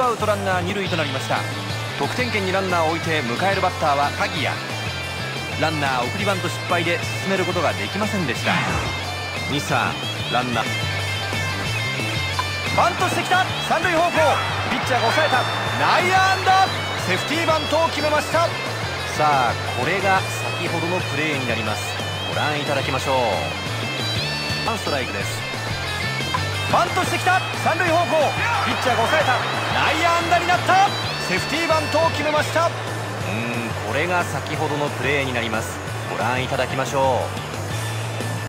ーアウトランナー二塁となりました。得点圏にランナーを置いて迎えるバッターは鍵谷。ランナー送りバント失敗で進めることができませんでした。ミサランナー。バントしてきた。三塁方向。ピッチャーが抑えた。内野安打セーフティーバントを決めました。さあこれが先ほどのプレーになります。ご覧いただきましょう。ワンストライクです。バントしてきた。三塁方向。ピッチャーが抑えた。内野安打になった。セーフティーバントを決めました。うーんこれが先ほどのプレーになります。ご覧いただきましょう。